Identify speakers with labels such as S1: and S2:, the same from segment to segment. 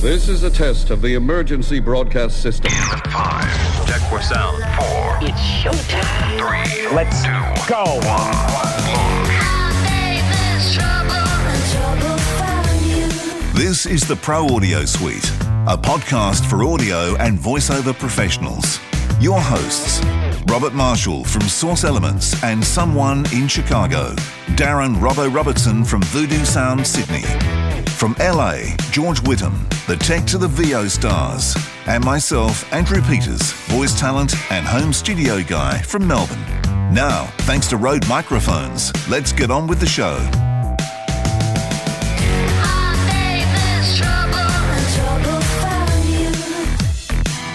S1: This is a test of the emergency broadcast system.
S2: Five. Check for sound. Four.
S3: It's showtime.
S2: Three.
S4: Let's
S2: two,
S4: go.
S2: One.
S5: This is the Pro Audio Suite, a podcast for audio and voiceover professionals. Your hosts, Robert Marshall from Source Elements and Someone in Chicago, Darren Robbo Robertson from Voodoo Sound Sydney. From LA, George Whittam, the tech to the VO stars, and myself, Andrew Peters, voice talent and home studio guy from Melbourne. Now, thanks to Rode microphones, let's get on with the show.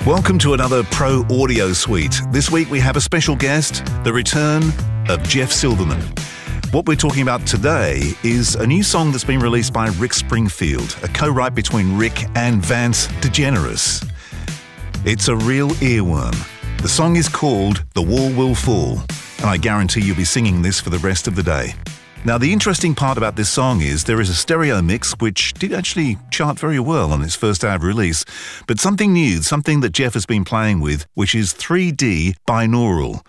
S5: Welcome to another Pro Audio Suite. This week we have a special guest, the return of Jeff Silverman. What we're talking about today is a new song that's been released by Rick Springfield, a co write between Rick and Vance DeGeneres. It's a real earworm. The song is called The Wall Will Fall, and I guarantee you'll be singing this for the rest of the day. Now, the interesting part about this song is there is a stereo mix which did actually chart very well on its first day of release, but something new, something that Jeff has been playing with, which is 3D binaural.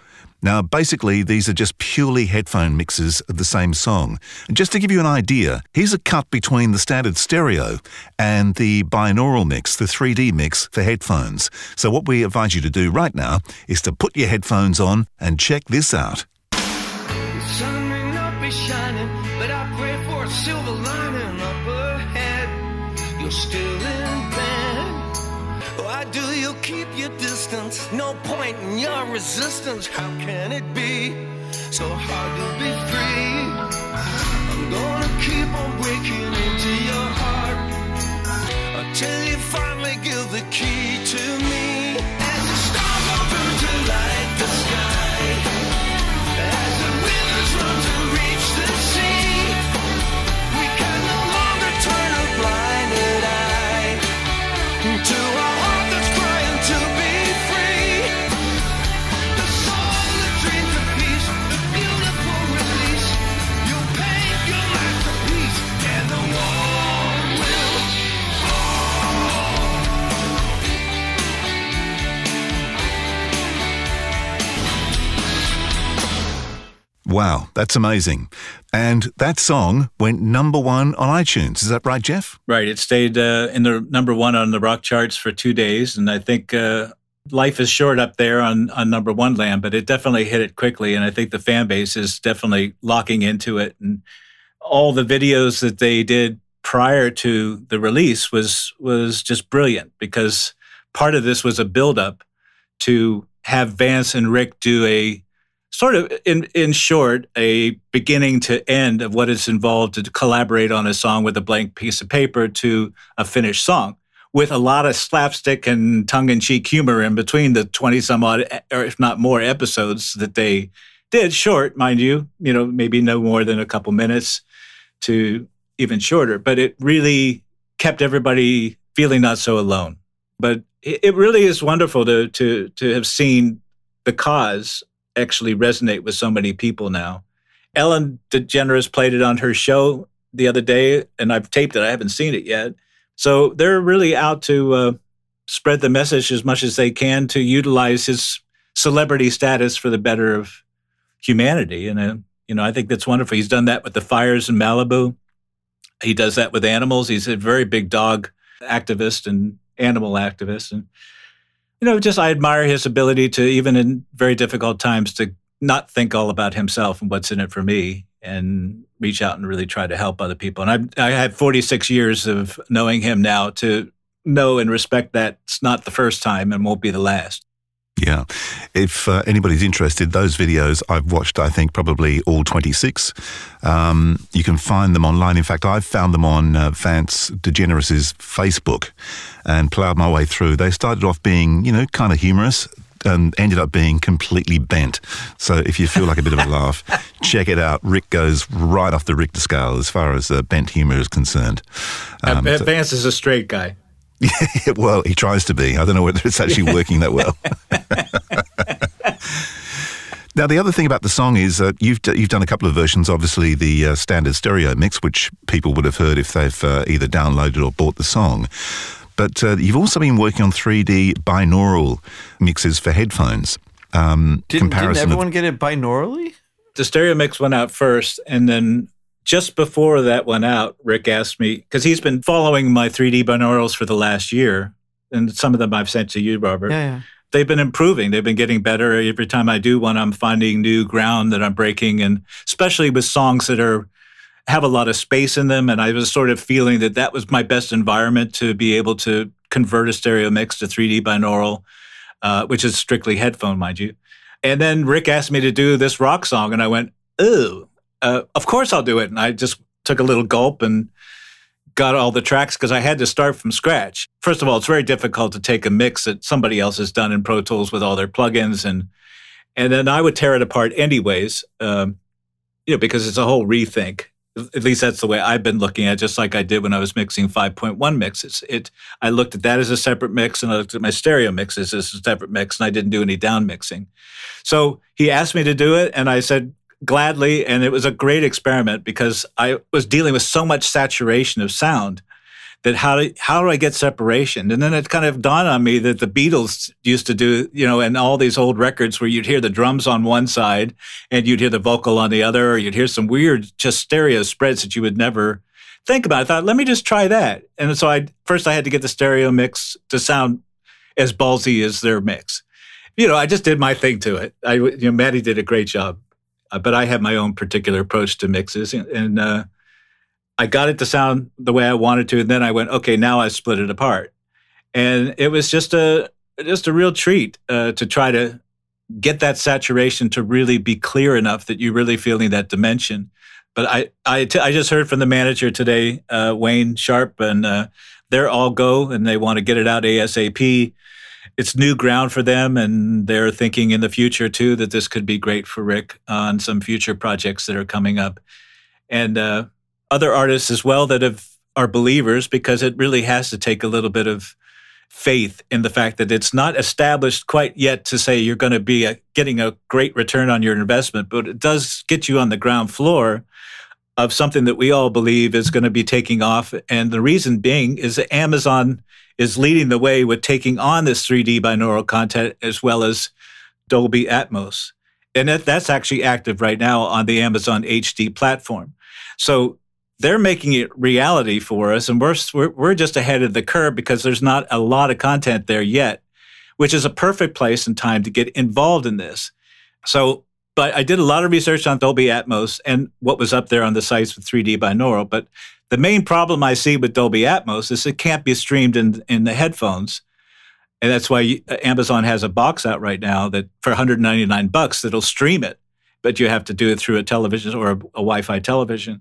S5: Now, basically, these are just purely headphone mixes of the same song. And just to give you an idea, here's a cut between the standard stereo and the binaural mix, the 3D mix for headphones. So, what we advise you to do right now is to put your headphones on and check this out.
S6: still No point in your resistance. How can it be so hard to be free? I'm gonna keep on breaking into your heart until you finally give the key to me.
S5: Wow, that's amazing. And that song went number one on iTunes. Is that right, Jeff?
S7: Right. It stayed uh, in the number one on the rock charts for two days, and I think uh, life is short up there on on number one land. But it definitely hit it quickly, and I think the fan base is definitely locking into it. And all the videos that they did prior to the release was was just brilliant because part of this was a buildup to have Vance and Rick do a sort of in in short a beginning to end of what is involved to collaborate on a song with a blank piece of paper to a finished song with a lot of slapstick and tongue-in-cheek humor in between the 20 some odd or if not more episodes that they did. Short mind you you know maybe no more than a couple minutes to even shorter but it really kept everybody feeling not so alone. But it really is wonderful to to to have seen the cause actually resonate with so many people now. Ellen DeGeneres played it on her show the other day, and I've taped it. I haven't seen it yet. So they're really out to uh, spread the message as much as they can to utilize his celebrity status for the better of humanity. And uh, you know, I think that's wonderful. He's done that with the fires in Malibu. He does that with animals. He's a very big dog activist and animal activist, and you know, just I admire his ability to, even in very difficult times, to not think all about himself and what's in it for me and reach out and really try to help other people. And I, I had 46 years of knowing him now to know and respect that it's not the first time and won't be the last.
S5: Yeah. If uh, anybody's interested, those videos I've watched, I think probably all 26. Um, you can find them online. In fact, I've found them on uh, Vance DeGeneres' Facebook and plowed my way through. They started off being, you know, kind of humorous and ended up being completely bent. So if you feel like a bit of a laugh, check it out. Rick goes right off the Richter scale as far as uh, bent humor is concerned. Um,
S7: Uh,
S5: so-
S7: Vance is a straight guy.
S5: well, he tries to be. I don't know whether it's actually working that well. now, the other thing about the song is uh, you've d- you've done a couple of versions. Obviously, the uh, standard stereo mix, which people would have heard if they've uh, either downloaded or bought the song. but uh, you've also been working on 3D binaural mixes for headphones. Um,
S3: Didn't, didn't
S5: comparison of-
S3: everyone get it binaurally?
S7: the stereo mix went out first and then just before that went out rick asked me because he's been following my 3d binaurals for the last year and some of them i've sent to you robert.
S3: Yeah, yeah.
S7: they've been improving. They've been getting better every time i do one. I'm finding new ground that i'm breaking and especially with songs that are have a lot of space in them and i was sort of feeling that that was my best environment to be able to convert a stereo mix to 3d binaural uh, which is strictly headphone mind you. And then Rick asked me to do this rock song, and I went, "Oh, uh, of course I'll do it." And I just took a little gulp and got all the tracks because I had to start from scratch. First of all, it's very difficult to take a mix that somebody else has done in Pro Tools with all their plugins, and and then I would tear it apart anyways, um, you know, because it's a whole rethink. At least that's the way I've been looking at, it, just like I did when I was mixing 5.1 mixes. It, I looked at that as a separate mix, and I looked at my stereo mixes as a separate mix, and I didn't do any down mixing. So he asked me to do it, and I said gladly. And it was a great experiment because I was dealing with so much saturation of sound that how do, how do I get separation? And then it kind of dawned on me that the Beatles used to do, you know, and all these old records where you'd hear the drums on one side and you'd hear the vocal on the other, or you'd hear some weird just stereo spreads that you would never think about. I thought, let me just try that. And so I first I had to get the stereo mix to sound as ballsy as their mix you know, I just did my thing to it. I, you know, Maddie did a great job, but I have my own particular approach to mixes, and, and uh, I got it to sound the way I wanted to. And then I went, okay, now I split it apart, and it was just a just a real treat uh, to try to get that saturation to really be clear enough that you're really feeling that dimension. But I I, t- I just heard from the manager today, uh, Wayne Sharp, and uh, they're all go and they want to get it out ASAP it's new ground for them, and they're thinking in the future too that this could be great for Rick on some future projects that are coming up, and uh, other artists as well that have are believers because it really has to take a little bit of faith in the fact that it's not established quite yet to say you're going to be a, getting a great return on your investment, but it does get you on the ground floor of something that we all believe is going to be taking off. And the reason being is that Amazon is leading the way with taking on this 3D binaural content as well as Dolby Atmos. And that, that's actually active right now on the Amazon HD platform. So they're making it reality for us, and we're, we're, just ahead of the curve because there's not a lot of content there yet, which is a perfect place and time to get involved in this. So, but I did a lot of research on Dolby Atmos and what was up there on the sites with 3D binaural. But the main problem I see with Dolby Atmos is it can't be streamed in in the headphones, and that's why uh, Amazon has a box out right now that for 199 bucks that'll stream it, but you have to do it through a television or a, a Wi-Fi television.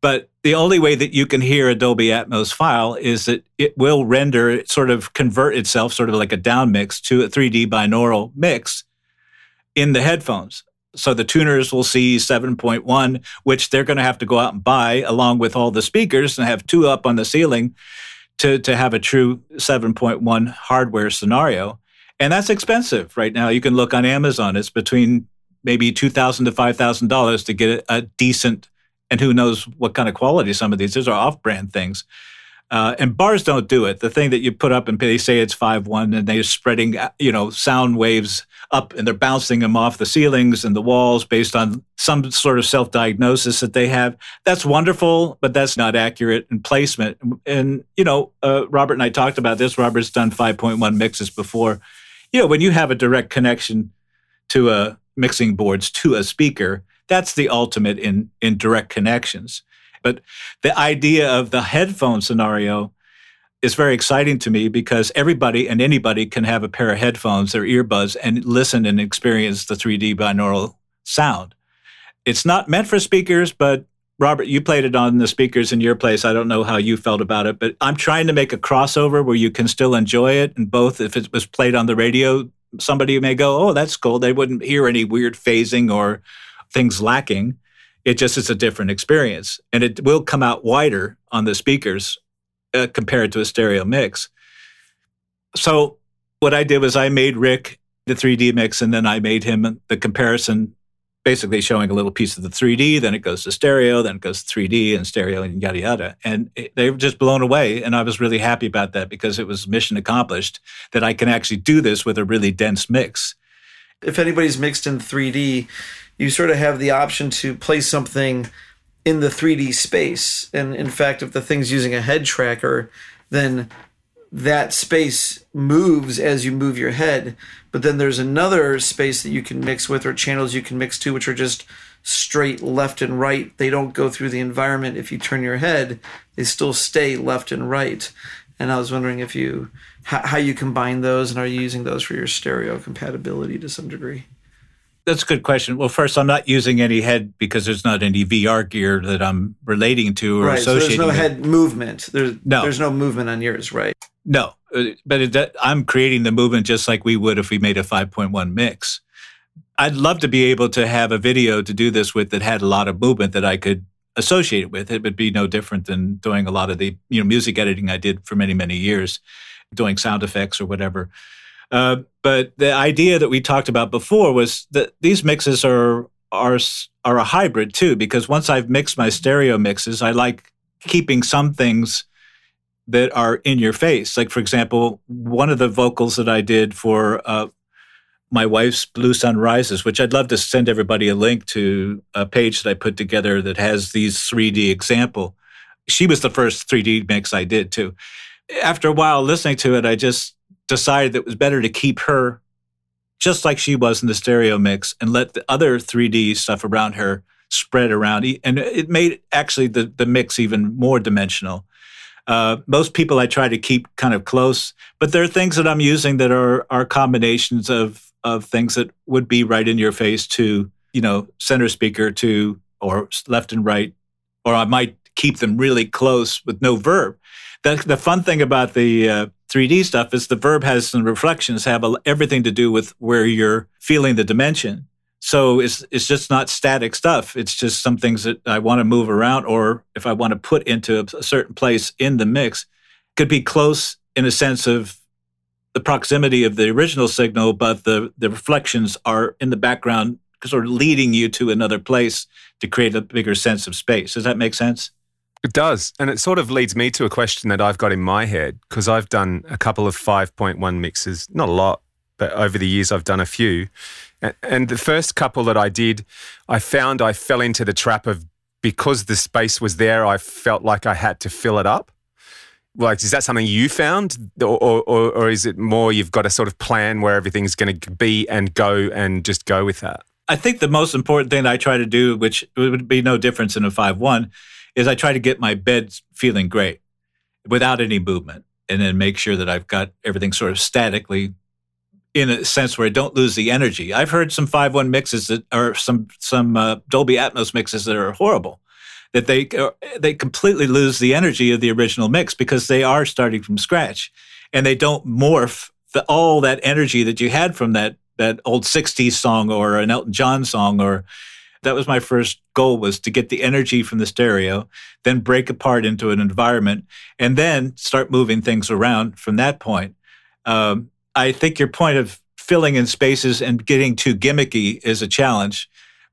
S7: But the only way that you can hear a Dolby Atmos file is that it will render, sort of convert itself, sort of like a down mix to a 3D binaural mix in the headphones. So the tuners will see 7.1, which they're going to have to go out and buy along with all the speakers and have two up on the ceiling to, to have a true 7.1 hardware scenario. And that's expensive right now. You can look on Amazon. It's between maybe $2,000 to $5,000 to get a, decent, and who knows what kind of quality some of these. These are off brand things. Uh, and bars don't do it. The thing that you put up and they say it's five one, and they're spreading, uh, you know, sound waves up, and they're bouncing them off the ceilings and the walls based on some sort of self diagnosis that they have. That's wonderful, but that's not accurate in placement. And you know, uh, Robert and I talked about this. Robert's done five point one mixes before. You know, when you have a direct connection to a mixing boards to a speaker, that's the ultimate in in direct connections. But the idea of the headphone scenario is very exciting to me because everybody and anybody can have a pair of headphones or earbuds and listen and experience the 3D binaural sound. It's not meant for speakers, but Robert, you played it on the speakers in your place. I don't know how you felt about it, but I'm trying to make a crossover where you can still enjoy it. And both, if it was played on the radio, somebody may go, oh, that's cool. They wouldn't hear any weird phasing or things lacking. It just is a different experience, and it will come out wider on the speakers uh, compared to a stereo mix. So what I did was I made Rick the 3D mix, and then I made him the comparison basically showing a little piece of the 3D, then it goes to stereo, then it goes to 3D and stereo and yada yada. And it, they were just blown away. And I was really happy about that because it was mission accomplished that I can actually do this with a really dense mix.
S3: If anybody's mixed in 3D, you sort of have the option to play something in the 3D space. And in fact, if the thing's using a head tracker, then that space moves as you move your head. But then there's another space that you can mix with, or channels you can mix to, which are just straight left and right. They don't go through the environment. If you turn your head, they still stay left and right. And I was wondering if you how, how you combine those, and are you using those for your stereo compatibility to some degree?
S7: That's a good question. Well, first, I'm not using any head because there's not any VR gear that I'm relating to or
S3: right. So there's no
S7: with.
S3: head movement. There's
S7: No.
S3: There's no movement on yours, right?
S7: No, uh, but it, I'm creating the movement just like we would if we made a 5.1 mix. I'd love to be able to have a video to do this with that had a lot of movement that I could associate it with. It would be no different than doing a lot of the you know music editing I did for many many years, doing sound effects or whatever. Uh, but the idea that we talked about before was that these mixes are are are a hybrid too, because once I've mixed my stereo mixes, I like keeping some things that are in your face. Like for example, one of the vocals that I did for uh, my wife's Blue Sun Rises, which I'd love to send everybody a link to a page that I put together that has these 3D example. She was the first 3D mix I did too. After a while listening to it, I just decided that it was better to keep her just like she was in the stereo mix and let the other 3D stuff around her spread around. And it made actually the, the mix even more dimensional. Uh, most people I try to keep kind of close, but there are things that I'm using that are are combinations of of things that would be right in your face to you know center speaker to or left and right, or I might keep them really close with no verb. The the fun thing about the uh, 3D stuff is the verb has some reflections have a, everything to do with where you're feeling the dimension. So it's it's just not static stuff. It's just some things that I want to move around, or if I want to put into a, a certain place in the mix, could be close in a sense of the proximity of the original signal, but the the reflections are in the background, sort of leading you to another place to create a bigger sense of space. Does that make sense?
S4: It does. And it sort of leads me to a question that I've got in my head because I've done a couple of 5.1 mixes, not a lot, but over the years I've done a few. And the first couple that I did, I found I fell into the trap of because the space was there, I felt like I had to fill it up. Like, is that something you found? Or, or, or is it more you've got to sort of plan where everything's going to be and go and just go with that?
S7: I think the most important thing I try to do, which would be no difference in a 5 1, is I try to get my bed feeling great without any movement and then make sure that I've got everything sort of statically in a sense where I don't lose the energy. I've heard some 5 1 mixes that are some, some uh, Dolby Atmos mixes that are horrible. That they uh, they completely lose the energy of the original mix because they are starting from scratch, and they don't morph the, all that energy that you had from that that old 60s song or an Elton John song or that was my first goal was to get the energy from the stereo then break apart into an environment and then start moving things around from that point um, i think your point of filling in spaces and getting too gimmicky is a challenge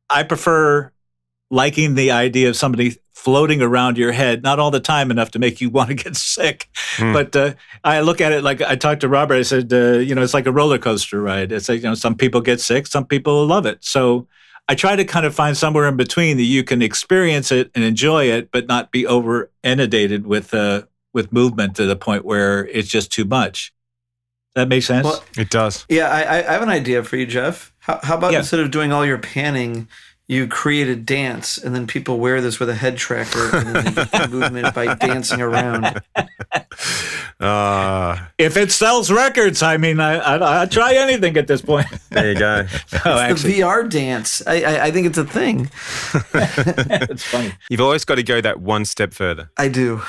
S7: i prefer liking the idea of somebody floating around your head not all the time enough to make you want to get sick but uh, I look at it like I talked to Robert. I said, uh, you know, it's like a roller coaster ride. It's like, you know, some people get sick, some people love it. So I try to kind of find somewhere in between that you can experience it and enjoy it, but not be over inundated with uh, with movement to the point where it's just too much. That makes sense.
S3: Well,
S4: It does.
S3: Yeah, I, I I have an idea for you, Jeff. How, how about
S7: Yeah.
S3: instead of doing all your panning, you create a dance, and then people wear this with a head tracker, and then they get the movement by dancing around.
S4: Ah,
S7: if it sells records, I mean, I I I'd try anything at this point.
S4: there you go.
S7: no, actually,
S3: the VR dance. I, I I think it's a thing.
S7: it's funny.
S4: You've always got to go that one step further.
S3: I do.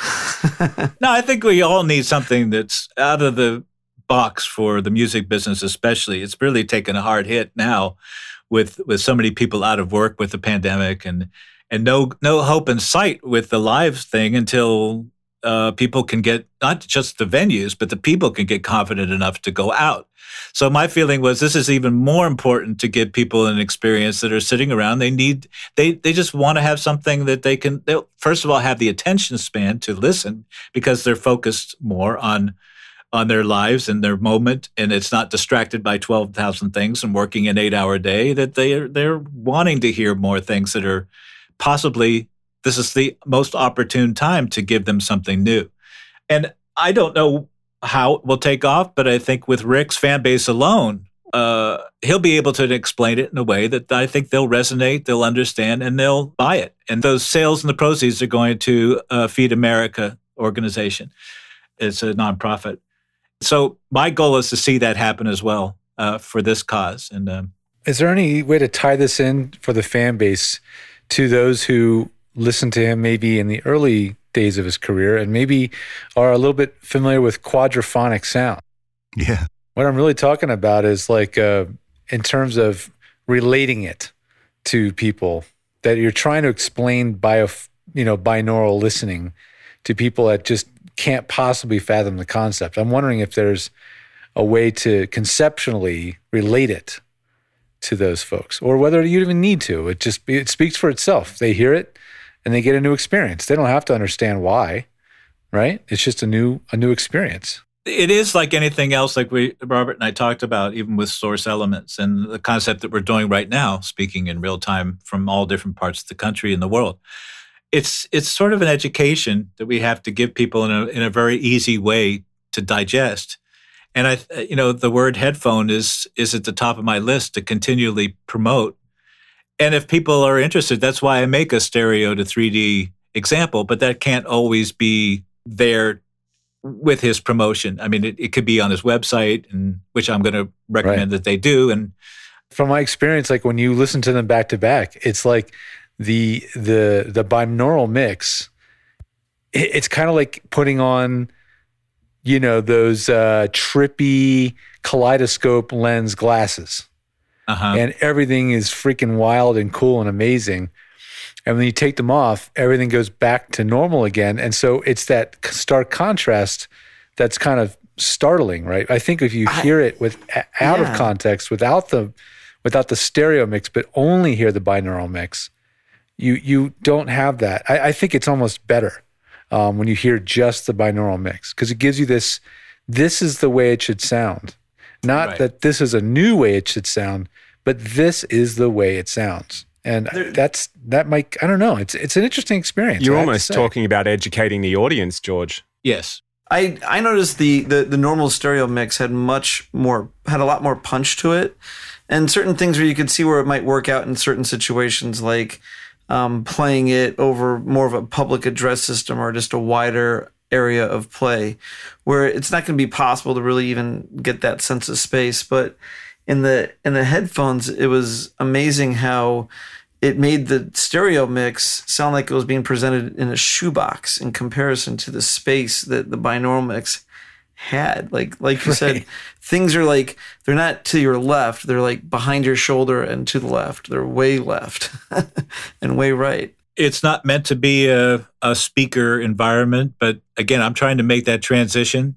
S7: No, I think we all need something that's out of the box for the music business, especially. It's really taken a hard hit now with with so many people out of work with the pandemic and and no no hope in sight with the live thing until uh, people can get not just the venues, but the people can get confident enough to go out. So my feeling was this is even more important to give people an experience that are sitting around. They need they they just want to have something that they can. They'll first of all have the attention span to listen because they're focused more on on their lives and their moment, and it's not distracted by twelve thousand things and working an eight hour day. That they are they're wanting to hear more things that are possibly this is the most opportune time to give them something new. And I don't know how it will take off, but I think with Rick's fan base alone, uh, he'll be able to explain it in a way that I think they'll resonate, they'll understand, and they'll buy it. And those sales and the proceeds are going to uh, Feed America organization. It's a nonprofit. So my goal is to see that happen as well uh, for this cause. And um,
S8: is there any way to tie this in for the fan base to those who listened to him maybe in the early days of his career and maybe are a little bit familiar with quadraphonic sound.
S5: Yeah.
S8: What I'm really talking about is like uh, in terms of relating it to people that you're trying to explain bio, you know, binaural listening to people that just can't possibly fathom the concept. I'm wondering if there's a way to conceptually relate it to those folks or whether you even need to. It just it speaks for itself. They hear it and they get a new experience. They don't have to understand why, right? It's just a new a new experience.
S7: It is like anything else, like we Robert and I talked about, even with source elements and the concept that we're doing right now, speaking in real time from all different parts of the country and the world. It's it's sort of an education that we have to give people in a in a very easy way to digest. And I, you know, the word headphone is is at the top of my list to continually promote and if people are interested, that's why I make a stereo to 3D example, but that can't always be there with his promotion. I mean, it, it could be on his website, and which I'm going to recommend right. that they do. And
S8: from my experience, like when you listen to them back to back, it's like the the the binaural mix. It, it's kind of like putting on, you know, those uh, trippy kaleidoscope lens glasses uh-huh. and everything is freaking wild and cool and amazing. And when you take them off, everything goes back to normal again. And so it's that stark contrast that's kind of startling, right? I think if you hear it with out yeah. of context, without the without the stereo mix, but only hear the binaural mix, you you don't have that. I, I think it's almost better um, when you hear just the binaural mix because it gives you this. This is the way it should sound. Not right. that this is a new way it should sound, but this is the way it sounds. And there, that's that might I don't know. It's it's an interesting experience.
S4: You're almost talking about educating the audience, George.
S7: Yes.
S3: I I noticed the, the the normal stereo mix had much more had a lot more punch to it, and certain things where you could see where it might work out in certain situations, like um, playing it over more of a public address system or just a wider area of play where it's not going to be possible to really even get that sense of space. But in the in the headphones it was amazing how it made the stereo mix sound like it was being presented in a shoebox in comparison to the space that the binaural mix had like like you right. said things are like they're not to your left they're like behind your shoulder and to the left they're way left and way right
S7: it's not meant to be a, a speaker environment, but again, I'm trying to make that transition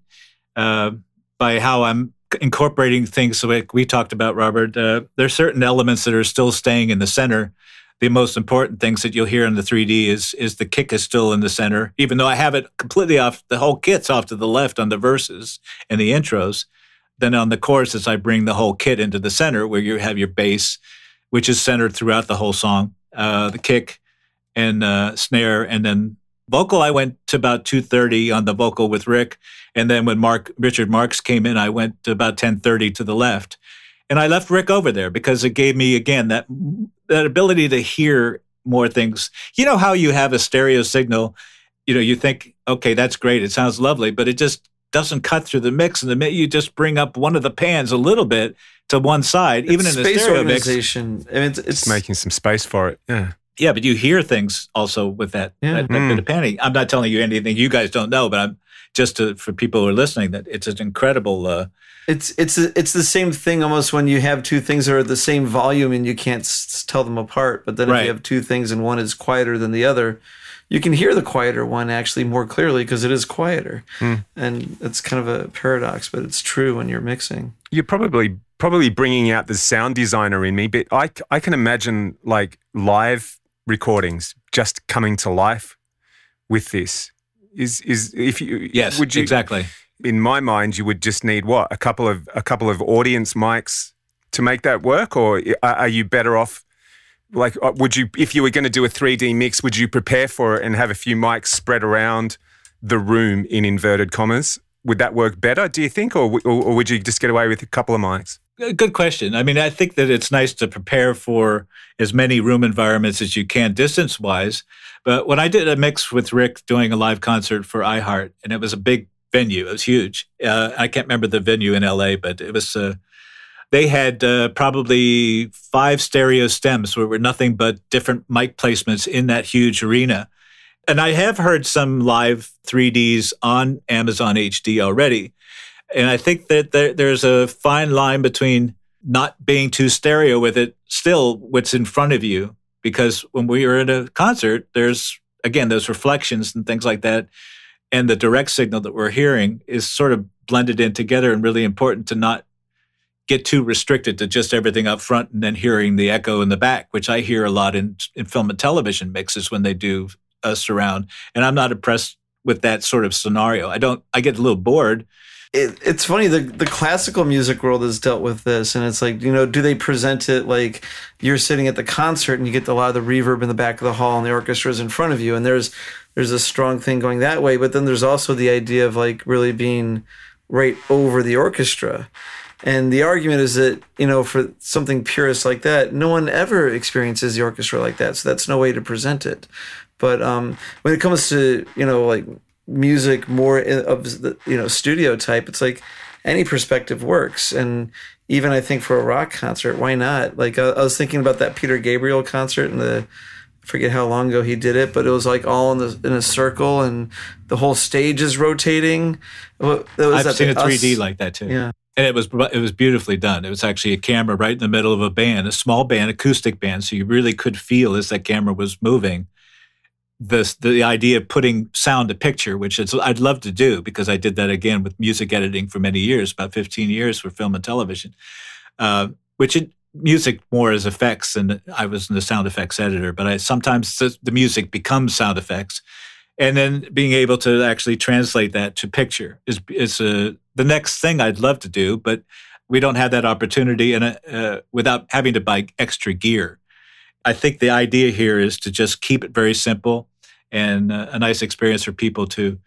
S7: uh, by how I'm incorporating things. So like we talked about, Robert, uh, there's certain elements that are still staying in the center. The most important things that you'll hear in the 3D is is the kick is still in the center, even though I have it completely off. The whole kit's off to the left on the verses and the intros. Then on the choruses, I bring the whole kit into the center, where you have your bass, which is centered throughout the whole song. Uh, the kick and uh, snare, and then vocal. I went to about two thirty on the vocal with Rick, and then when Mark Richard Marx came in, I went to about ten thirty to the left, and I left Rick over there because it gave me again that that ability to hear more things. You know how you have a stereo signal, you know, you think, okay, that's great, it sounds lovely, but it just doesn't cut through the mix. And the minute you just bring up one of the pans a little bit to one side,
S3: it's
S7: even in
S3: a
S7: stereo
S3: organization,
S7: mix,
S3: I mean, it's, it's
S4: making some space for it. Yeah.
S7: Yeah, but you hear things also with that, yeah. that, that mm. bit of panic. I'm not telling you anything you guys don't know, but I'm just to, for people who are listening that it's an incredible. Uh,
S3: it's it's it's the same thing almost when you have two things that are the same volume and you can't s- tell them apart. But then
S7: right.
S3: if you have two things and one is quieter than the other, you can hear the quieter one actually more clearly because it is quieter,
S4: Hmm.
S3: and it's kind of a paradox, but it's true when you're mixing.
S4: You're probably probably bringing out the sound designer in me, but I I can imagine like live recordings just coming to life with this. Is is if you
S7: Yes,
S4: would you
S7: exactly.
S4: in my mind you would just need what a couple of a couple of audience mics to make that work, or are you better off? Like, uh, would you if you were going to do a 3D mix, would you prepare for it and have a few mics spread around the room in inverted commas? Would that work better? Do you think, or or, or would you just get away with a couple of mics?
S7: Good question. I mean, I think that it's nice to prepare for as many room environments as you can distance wise. But when I did a mix with Rick doing a live concert for iHeart, and it was a big venue, it was huge. Uh, I can't remember the venue in LA, but it was, uh, they had uh, probably five stereo stems where were nothing but different mic placements in that huge arena. And I have heard some live 3Ds on Amazon HD already. And I think that there, there's a fine line between not being too stereo with it, still what's in front of you. Because when we are in a concert, there's, again, those reflections and things like that. And the direct signal that we're hearing is sort of blended in together and really important to not get too restricted to just everything up front and then hearing the echo in the back, which I hear a lot in, in film and television mixes when they do a surround. And I'm not impressed with that sort of scenario. I don't, I get a little bored.
S3: It, it's funny the the classical music world has dealt with this and it's like you know do they present it like you're sitting at the concert and you get a lot of the reverb in the back of the hall and the orchestra is in front of you and there's there's a strong thing going that way but then there's also the idea of like really being right over the orchestra. And the argument is that you know for something purist like that no one ever experiences the orchestra like that so that's no way to present it. But um, when it comes to you know like music more of the you know studio type, it's like any perspective works. And even I think for a rock concert, why not? Like I, I was thinking about that Peter Gabriel concert and the I forget how long ago he did it, but it was like all in the in a circle and the whole stage is rotating. What- was
S7: I've
S3: that
S7: seen a 3D
S3: Us-
S7: like that too.
S3: Yeah.
S7: And it was it was beautifully done. It was actually a camera right in the middle of a band, a small band, acoustic band, so you really could feel as that camera was moving. This the idea of putting sound to picture, which is I'd love to do because I did that again with music editing for many years, about fifteen years for film and television. Uh, which it, music more as effects, and I was in the sound effects editor. But I sometimes the, music becomes sound effects, and then being able to actually translate that to picture is is a, the next thing I'd love to do, but we don't have that opportunity, and uh, without having to buy extra gear. I think the idea here is to just keep it very simple and a nice experience for people to.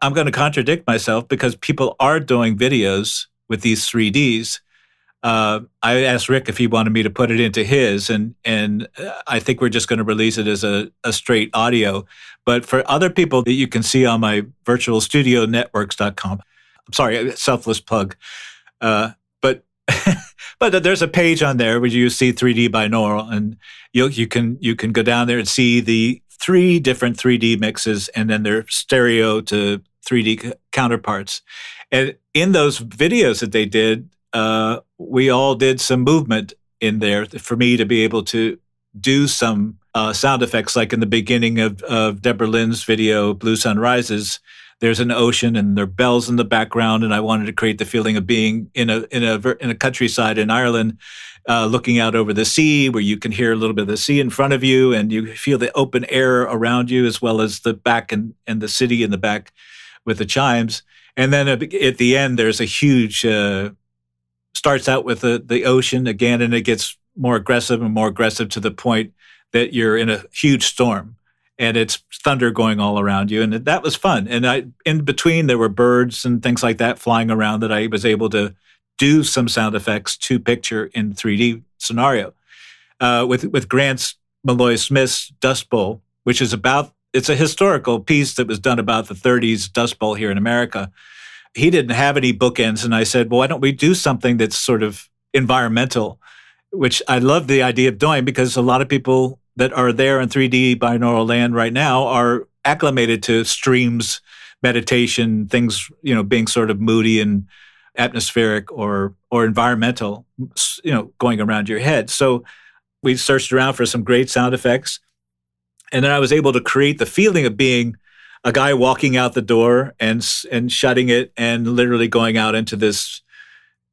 S7: I'm going to contradict myself because people are doing videos with these 3Ds. Uh, I asked Rick if he wanted me to put it into his, and and uh, I think we're just going to release it as a, a straight audio. But for other people that you can see on my virtualstudionetworks.com, I'm sorry, selfless plug. Uh, but but there's a page on there where you see 3D binaural, and you you can you can go down there and see the three different 3D mixes, and then their stereo to 3D c- counterparts. And in those videos that they did, uh, we all did some movement in there for me to be able to do some uh, sound effects, like in the beginning of, of Deborah Lynn's video, Blue Sun Rises. There's an ocean and there are bells in the background, and I wanted to create the feeling of being in a in a in a countryside in Ireland, uh, looking out over the sea, where you can hear a little bit of the sea in front of you, and you feel the open air around you, as well as the back and, and the city in the back with the chimes. And then at the end, there's a huge uh, starts out with the the ocean again, and it gets more aggressive and more aggressive to the point that you're in a huge storm and it's thunder going all around you and that was fun and i in between there were birds and things like that flying around that i was able to do some sound effects to picture in 3d scenario. Uh, with with grant's Maloy smith's dust bowl which is about it's a historical piece that was done about the 30s dust bowl here in america. He didn't have any bookends and i said well why don't we do something that's sort of environmental? Which i love the idea of doing because a lot of people that are there in 3D binaural land right now are acclimated to streams, meditation, things, you know, being sort of moody and atmospheric or or environmental, you know, going around your head. So we searched around for some great sound effects. And then I was able to create the feeling of being a guy walking out the door and and shutting it and literally going out into this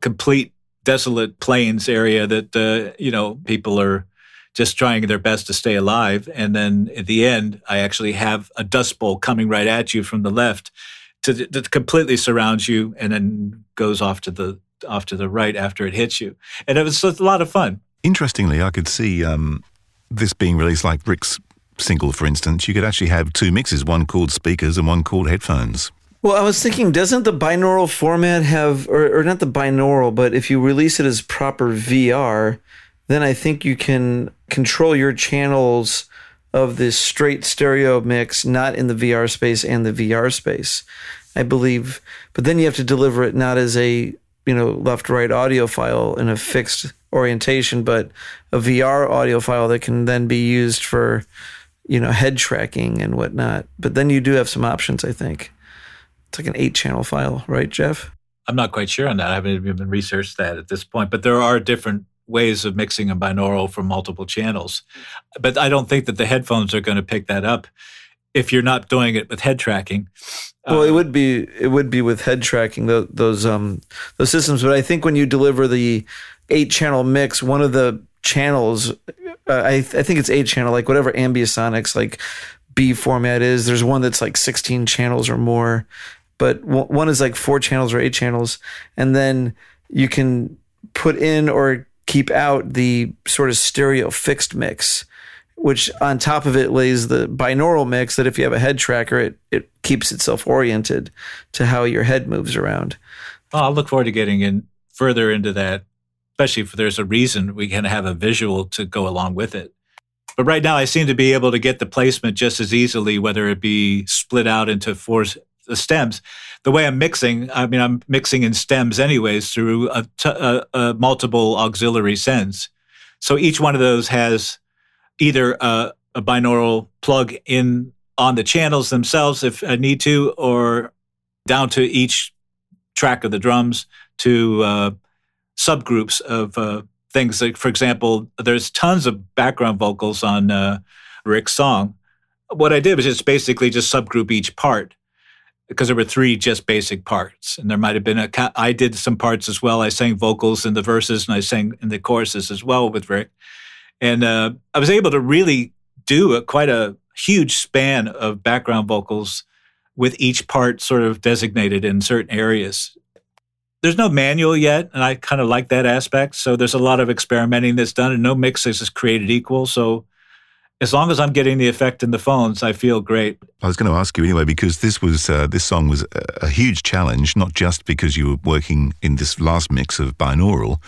S7: complete desolate plains area that uh, you know people are just trying their best to stay alive. And then at the end, I actually have a dust bowl coming right at you from the left to, that completely surrounds you and then goes off to the off to the right after it hits you. And it was a lot of fun.
S5: Interestingly, I could see um, this being released like Rick's single, for instance. You could actually have two mixes, one called speakers and one called headphones.
S3: Well, I was thinking, doesn't the binaural format have, or, or not the binaural, but if you release it as proper VR, then I think you can control your channels of this straight stereo mix, not in the VR space and the VR space. I believe, but then you have to deliver it not as a you know left right audio file in a fixed orientation, but a VR audio file that can then be used for you know head tracking and whatnot. But then you do have some options, I think. It's like an eight channel file, right, Jeff?
S7: I'm not quite sure on that. I haven't even researched that at this point, but there are different ways of mixing a binaural from multiple channels. But I don't think that the headphones are going to pick that up if you're not doing it with head tracking.
S3: Well, it would be it would be with head tracking those those um those systems, but I think when you deliver the eight channel mix, one of the channels, uh, I I think it's eight channel, like whatever Ambisonic's like B format is. There's one that's like 16 channels or more, but w- one is like four channels or eight channels, and then you can put in or keep out the sort of stereo fixed mix which on top of it lays the binaural mix that if you have a head tracker, it, it keeps itself oriented to how your head moves around.
S7: Well, I'll look forward to getting in further into that, especially if there's a reason we can have a visual to go along with it. But right now, I seem to be able to get the placement just as easily, whether it be split out into four the stems. The way I'm mixing, I mean, I'm mixing in stems anyways through a, t- a, a multiple auxiliary sends. So each one of those has either a, a binaural plug in on the channels themselves if I need to, or down to each track of the drums to uh, subgroups of uh, things. Like, for example, there's tons of background vocals on uh, Rick's song. What I did was just basically just subgroup each part because there were three just basic parts, and there might have been a. I did some parts as well. I sang vocals in the verses, and I sang in the choruses as well with Rick, and uh, I was able to really do a, quite a huge span of background vocals with each part sort of designated in certain areas. There's no manual yet, and I kind of like that aspect. So there's a lot of experimenting that's done, and no mix is created equal. So as long as I'm getting the effect in the phones, I feel great.
S5: I was going to ask you anyway because this was uh, this song was a, a huge challenge, not just because you were working in this last mix of binaural,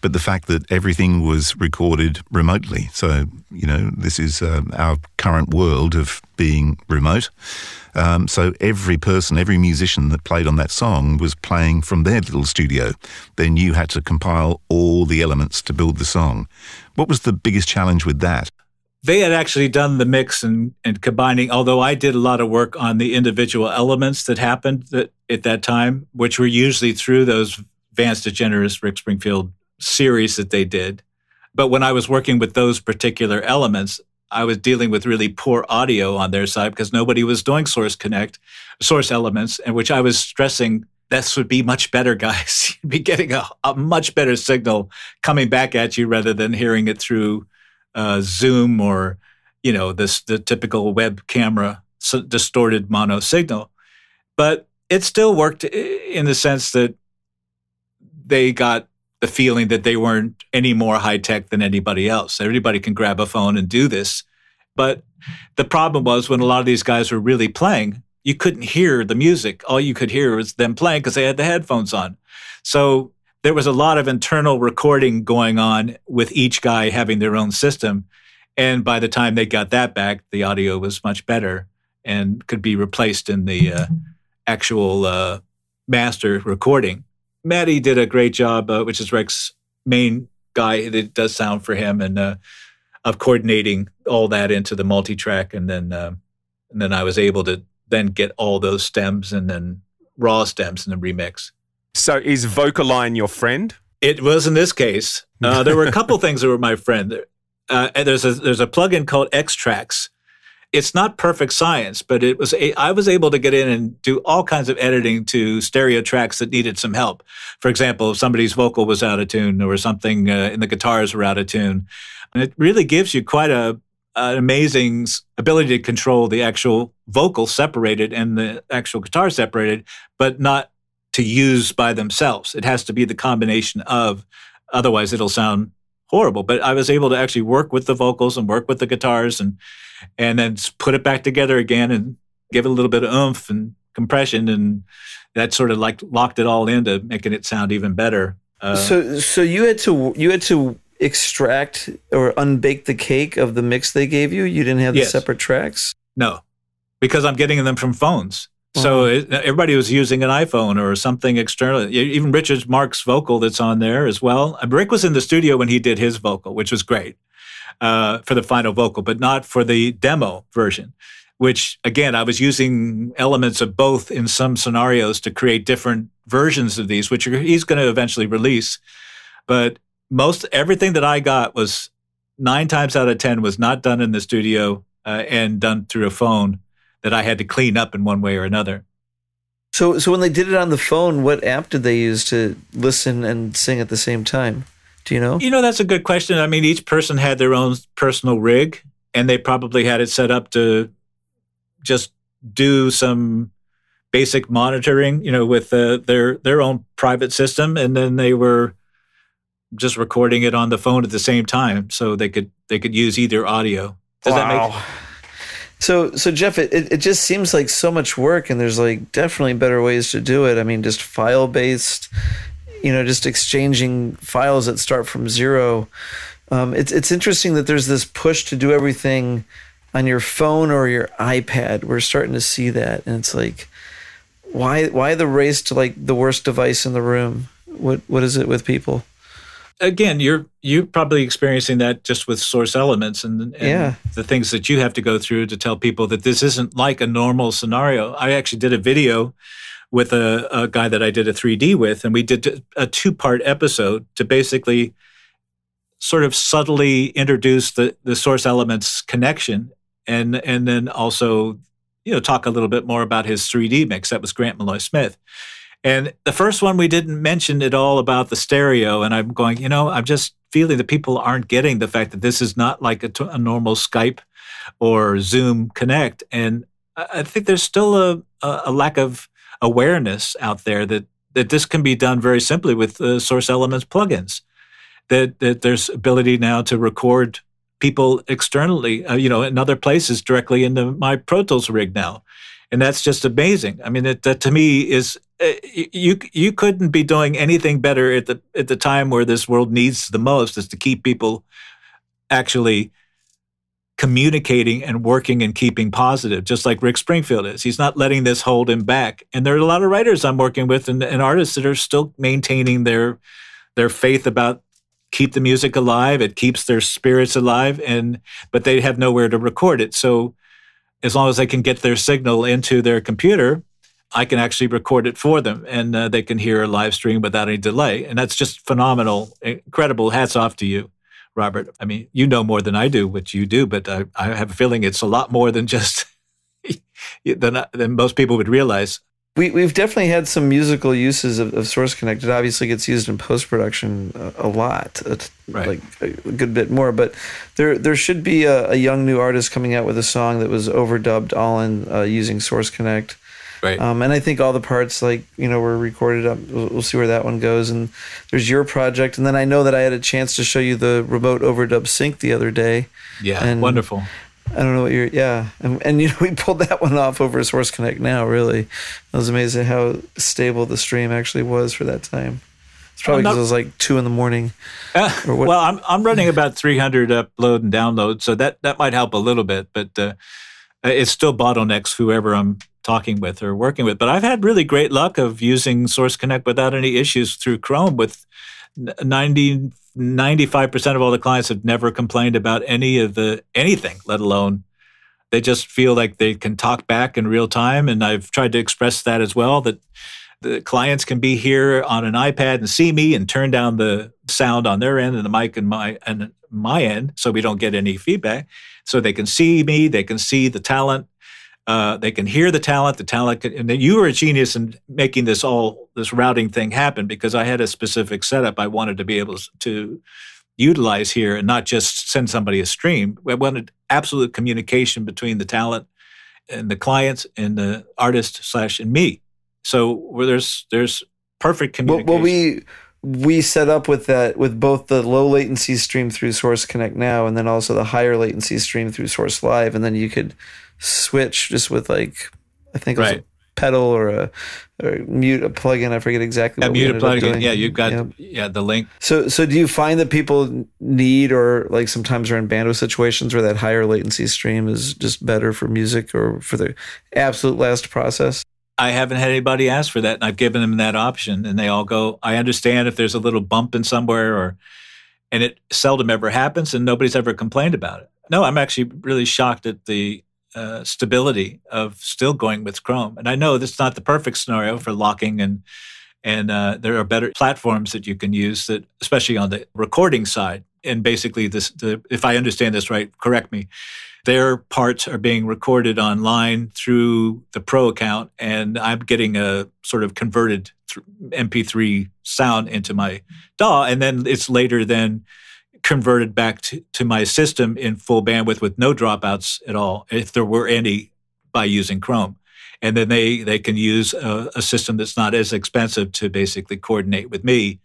S5: but the fact that everything was recorded remotely. So you know this is uh, our current world of being remote. Um, so every person, every musician that played on that song was playing from their little studio. Then you had to compile all the elements to build the song. What was the biggest challenge with that?
S7: They had actually done the mix and, and combining although i did a lot of work on the individual elements that happened that, at that time which were usually through those vance degeneres rick springfield series that they did. But when i was working with those particular elements i was dealing with really poor audio on their side because nobody was doing source connect source elements and which i was stressing this would be much better guys. You'd be getting a, a much better signal coming back at you rather than hearing it through uh, Zoom or you know this the typical web camera distorted mono signal, but it still worked in the sense that they got the feeling that they weren't any more high tech than anybody else. Everybody can grab a phone and do this, but the problem was when a lot of these guys were really playing, you couldn't hear the music. All you could hear was them playing because they had the headphones on. So there was a lot of internal recording going on with each guy having their own system. And by the time they got that back, the audio was much better and could be replaced in the uh, actual uh, master recording. Maddie did a great job, uh, which is Rick's main guy that does sound for him, and uh, of coordinating all that into the multi-track. And then, uh, and then I was able to then get all those stems and then raw stems in the remix.
S4: So is VocALign your friend?
S7: It was in this case. Uh, there were a couple things that were my friend. Uh, and there's a there's a plugin called XTRAX, it's not perfect science, but it was a, I was able to get in and do all kinds of editing to stereo tracks that needed some help. For example, if somebody's vocal was out of tune or something uh, in the guitars were out of tune, and it really gives you quite a an amazing ability to control the actual vocal separated and the actual guitar separated, but not to use by themselves. It has to be the combination of, otherwise it'll sound horrible. But I was able to actually work with the vocals and work with the guitars and and then put it back together again and give it a little bit of oomph and compression and that sort of like locked it all into making it sound even better. Uh,
S3: so so you had to you had to extract or unbake the cake of the mix they gave you. You didn't have the
S7: Yes.
S3: separate tracks.
S7: No, because I'm getting them from phones. So it, everybody was using an iPhone or something external. Even Richard Marx vocal that's on there as well. Uh, Rick was in the studio when he did his vocal, which was great uh, for the final vocal, but not for the demo version. Which again, I was using elements of both in some scenarios to create different versions of these, which he's going to eventually release. But most everything that I got was nine times out of ten was not done in the studio uh, and done through a phone that I had to clean up in one way or another.
S3: So so when they did it on the phone, what app did they use to listen and sing at the same time? Do you know?
S7: You know, that's a good question. I mean, each person had their own personal rig, and they probably had it set up to just do some basic monitoring, you know, with uh, their their own private system, and then they were just recording it on the phone at the same time, so they could they could use either audio. Does that make
S3: So so Jeff, it, it, just seems like so much work and there's like definitely better ways to do it. I mean, just file based, you know, just exchanging files that start from zero. Um, it's it's interesting that there's this push to do everything on your phone or your iPad. We're starting to see that, and it's like, why why the race to like the worst device in the room? What what is it with people?
S7: Again, you're you're probably experiencing that just with source elements and, and
S3: Yeah.
S7: the things that you have to go through to tell people that this isn't like a normal scenario. I actually did a video with a, a guy that I did a 3D with, and we did a two part episode to basically sort of subtly introduce the the source elements connection, and and then also you know talk a little bit more about his 3D mix. That was Grant Maloy Smith. And the first one, we didn't mention at all about the stereo. And I'm going, you know, I'm just feeling that people aren't getting the fact that this is not like a, normal Skype or Zoom Connect. And I think there's still a, a, a lack of awareness out there that, that this can be done very simply with uh, Source Elements plugins. That, that there's ability now to record people externally, uh, you know, in other places directly into my Pro Tools rig now and that's just amazing. I mean, it, that to me is uh, you you couldn't be doing anything better at the at the time where this world needs the most is to keep people actually communicating and working and keeping positive, just like Rick Springfield is. He's not letting this hold him back. And there are a lot of writers I'm working with and, and artists that are still maintaining their their faith about keep the music alive. It keeps their spirits alive, and but they have nowhere to record it. So as long as they can get their signal into their computer, I can actually record it for them and uh, they can hear a live stream without any delay. And that's just phenomenal, incredible. Hats off to you, Robert. I mean, you know more than I do what you do, but I, I have a feeling it's a lot more than just than, than most people would realize.
S3: We, we've definitely had some musical uses of, of Source Connect. It obviously gets used in post production a, a lot, a
S7: Right.
S3: like a good bit more. But there there should be a, a young new artist coming out with a song that was overdubbed all in uh, using Source Connect.
S7: Right.
S3: Um, and I think all the parts, like you know, were recorded up. We'll, we'll see where that one goes. And there's your project, and then I know that I had a chance to show you the remote overdub sync the other day.
S7: yeah.
S3: and-
S7: wonderful.
S3: I don't know what you're, yeah, and, and you know we pulled that one off over Source Connect. Now, really, I was amazed at how stable the stream actually was for that time. It's probably because it was like two in the morning.
S7: Uh,
S3: Or what-
S7: well, I'm I'm running about 300 upload and download, so that that might help a little bit, but uh, it still bottlenecks whoever I'm talking with or working with. But I've had really great luck of using Source Connect without any issues through Chrome. With 90 95 percent of all the clients have never complained about any of the anything, let alone they just feel like they can talk back in real time. And I've tried to express that as well that the clients can be here on an iPad and see me and turn down the sound on their end and the mic and my and my end so we don't get any feedback. so they can see me, they can see the talent, uh, they can hear the talent. The talent, can, and you were a genius in making this all this routing thing happen because I had a specific setup I wanted to be able to utilize here and not just send somebody a stream. I wanted absolute communication between the talent and the clients and the artist slash and me. So where there's there's perfect
S3: Well,
S7: communication.
S3: well, we we set up with that with both the low latency stream through Source Connect now, and then also the higher latency stream through Source Live, and then you could switch just with like I think it was
S7: Right.
S3: a pedal or a or mute a plugin. I forget exactly.
S7: yeah,
S3: what
S7: mute a plugin. Yeah, you've got
S3: Yep.
S7: yeah the link.
S3: So, so do you find that people need, or like sometimes are in bandwidth situations where that higher latency stream is just better for music or for the absolute last process?
S7: I haven't had anybody ask for that, and I've given them that option, and they all go, "I understand if there's a little bump in somewhere, or," and it seldom ever happens, and nobody's ever complained about it. No, I'm actually really shocked at the uh, stability of still going with Chrome, and I know this is not the perfect scenario for locking, and and uh, there are better platforms that you can use that, especially on the recording side. And basically, this, the, if I understand this right, correct me their parts are being recorded online through the pro account and i'm getting a sort of converted th- mp3 sound into my daw and then it's later then converted back to, to my system in full bandwidth with no dropouts at all if there were any by using chrome. And then they they can use a, a system that's not as expensive to basically coordinate with me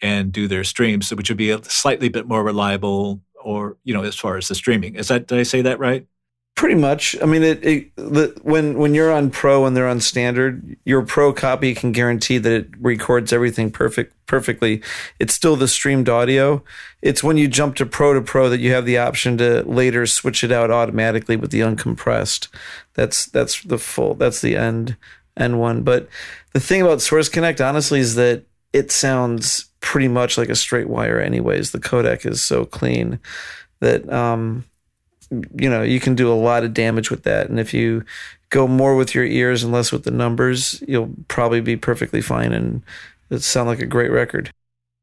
S7: and do their streams which would be a slightly bit more reliable or you know as far as the streaming. Is that did i say that right
S3: Pretty much. I mean, it, it the, when when you're on pro and they're on standard, your pro copy can guarantee that it records everything perfect perfectly. It's still the streamed audio. It's when you jump to pro to pro that you have the option to later switch it out automatically with the uncompressed. That's that's the full. That's the end end one. But the thing about Source Connect, honestly, is that it sounds pretty much like a straight wire. Anyways, the codec is so clean that um, you know you can do a lot of damage with that. And if you go more with your ears and less with the numbers you'll probably be perfectly fine. And it sound like a great record.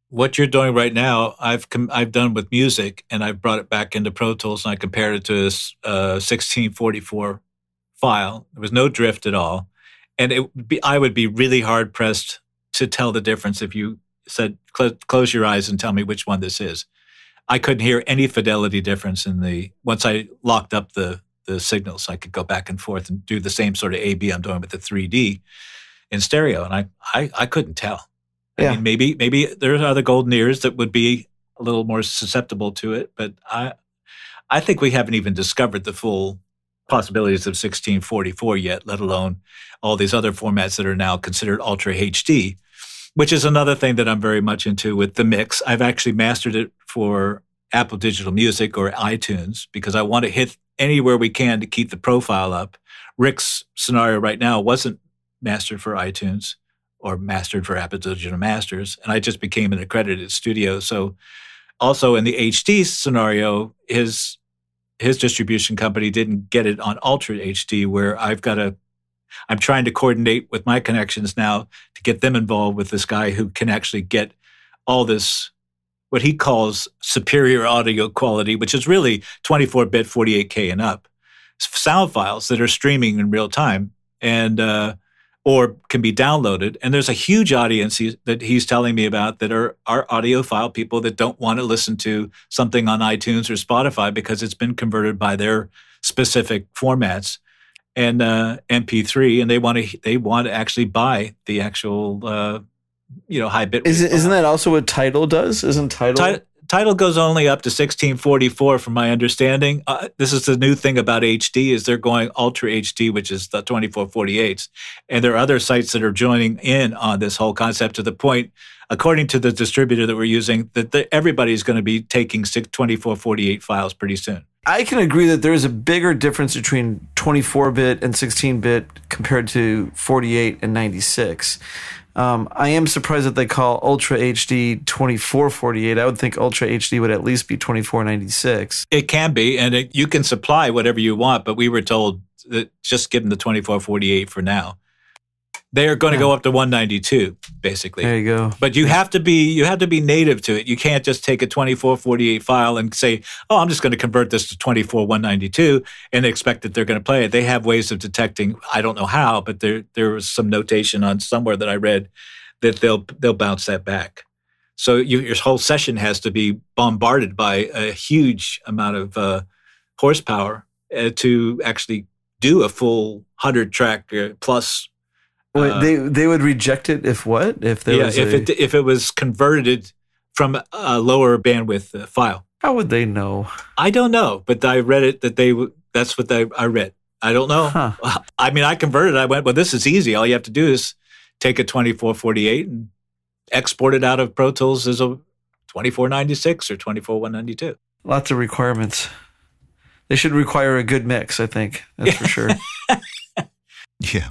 S7: What you're doing right now i've i've done with music and i've brought it back into pro tools and i compared it to this uh, 1644 file. There was no drift at all. And it be i would be really hard pressed to tell the difference if you said "Cl- close your eyes and tell me which one this is i couldn't hear any fidelity difference in the once i locked up the the signals i could go back and forth and do the same sort of ab i'm doing with the 3d in stereo and i i, I couldn't tell I
S3: Yeah.
S7: mean, maybe maybe there's other golden ears that would be a little more susceptible to it, but I I think we haven't even discovered the full possibilities of 1644 yet, let alone all these other formats that are now considered ultra HD, which is another thing that I'm very much into with the mix. I've actually mastered it for Apple Digital Music or iTunes because I want to hit anywhere we can to keep the profile up. Rick's scenario right now wasn't mastered for iTunes or mastered for Apple Digital Masters, and I just became an accredited studio. So, also in the HD scenario, his his distribution company didn't get it on Ultra HD, where I've got to. I'm trying to coordinate with my connections now to get them involved with this guy who can actually get all this what he calls superior audio quality, which is really 24 bit, 48k and up sound files that are streaming in real time and uh, or can be downloaded. And there's a huge audience that he's telling me about that are are audiophile people that don't want to listen to something on iTunes or Spotify because it's been converted by their specific formats and uh, MP3, and they want to they want to actually buy the actual uh, you know high bit.
S3: is
S7: rate
S3: it, isn't that also what Tidal does isn't Tidal
S7: Ti- Tidal goes only up to 1644 from my understanding uh, this is the new thing about hd is they're going ultra hd which is the 2448s and there are other sites that are joining in on this whole concept to the point according to the distributor that we're using that the, everybody's going to be taking six- 2448 files pretty soon
S3: I can agree that there is a bigger difference between 24 bit and 16 bit compared to 48 and 96. Um, I am surprised that they call Ultra HD 2448. I would think Ultra HD would at least be 2496.
S7: it can be and it, you can supply whatever you want but we were told that just give them the 2448 for now they are going to go up to 192 basically.
S3: There you go.
S7: But you have to be you have to be native to it. You can't just take a 2448 file and say, "Oh, I'm just going to convert this to 24192 and expect that they're going to play it." They have ways of detecting. I don't know how, but there there was some notation on somewhere that I read that they'll they'll bounce that back. So you, your whole session has to be bombarded by a huge amount of uh, horsepower uh, to actually do a full hundred track uh, plus
S3: Wait,
S7: Uh,
S3: they they would reject it if what? If there
S7: yeah,
S3: was
S7: if
S3: a,
S7: it if it was converted from a lower bandwidth uh, file.
S3: how would they know?
S7: I don't know, but I read it that they that's what they, I read. I don't know.
S3: Huh.
S7: I mean, I converted. I went, well, this is easy. All you have to do is take a 2448 and export it out of Pro Tools as a 2496 or 24192.
S3: Lots of requirements. They should require a good mix. I think that's for sure.
S5: Yeah.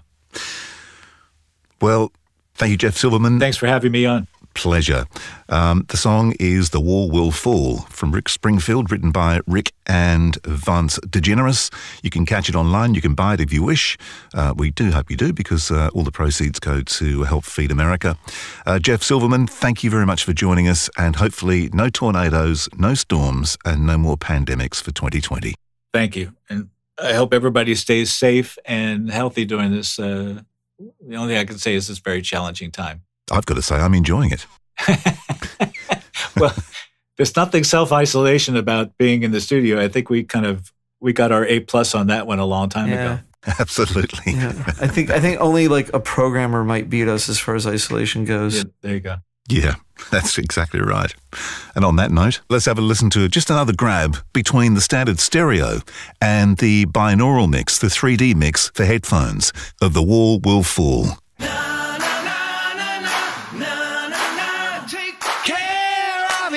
S5: Well, thank you, Jeff Silverman.
S7: Thanks for having me on.
S5: Pleasure. Um, the song is The Wall Will Fall from Rick Springfield, written by Rick and Vance DeGeneres. You can catch it online. You can buy it if you wish. Uh, we do hope you do because uh, all the proceeds go to help feed America. Uh, Jeff Silverman, thank you very much for joining us and hopefully no tornadoes, no storms, and no more pandemics for 2020.
S7: Thank you. And I hope everybody stays safe and healthy during this. Uh, the only thing I can say is this very challenging time.
S5: I've got to say, I'm enjoying it.
S7: well, there's nothing self isolation about being in the studio. I think we kind of we got our A plus on that one a long time
S3: Yeah.
S7: ago.
S5: Absolutely.
S3: yeah, I think I think only like a programmer might beat us as far as isolation goes.
S7: Yeah, there you go.
S5: Yeah, that's exactly right. And on that note, let's have a listen to just another grab between the standard stereo and the binaural mix, the 3D mix for headphones of The Wall Will Fall.
S6: Take care of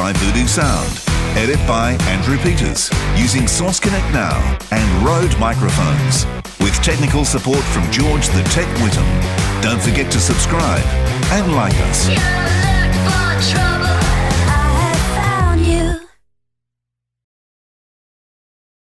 S5: by Voodoo Sound. Edit by Andrew Peters using Source Connect Now and Rode microphones. With technical support from George the Tech Whittam. Don't forget to subscribe and like us.